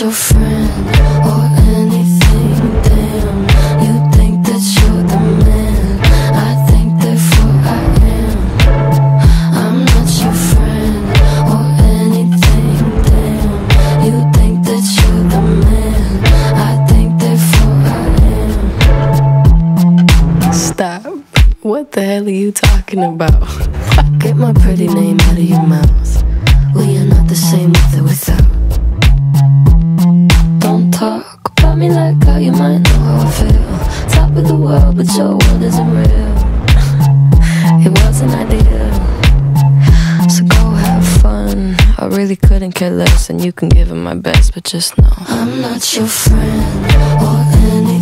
your friend or anything. Damn, you think that you're the man. I think therefore I am. I'm not your friend or anything. Damn, you think that you're the man. I think therefore I am. Stop. What the hell are you talking about? Get my pretty name out of your mouth. How you might know how I feel. Top of the world, but your world isn't real. It wasn't ideal. So go have fun. I really couldn't care less, and you can give it my best, but just know I'm not your friend or anything.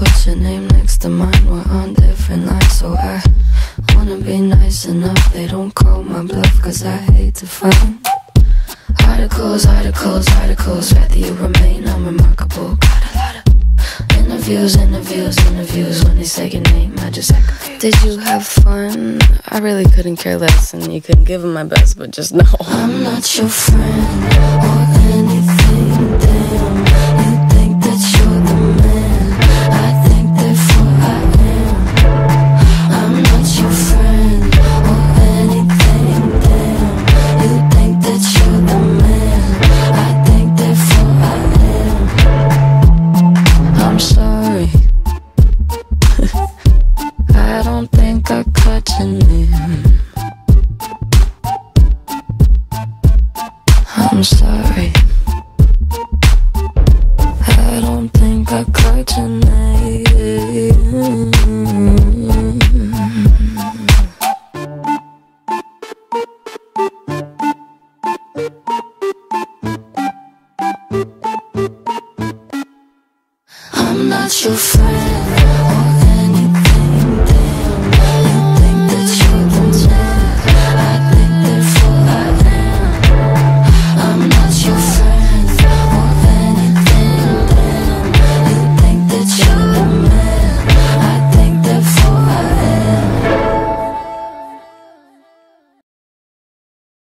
Put your name next to mine. We're on different lines, so I wanna be nice enough. They don't call my bluff, cause I hate to find articles, articles, articles. Rather you remain unremarkable. Got a lot of interviews, interviews, interviews. When they say your name, I just act confused. Did you have fun? I really couldn't care less, and you couldn't give it my best, but just know. I'm not your friend or anything. Damn, I'm sorry. I don't think I caught tonight. I'm not your friend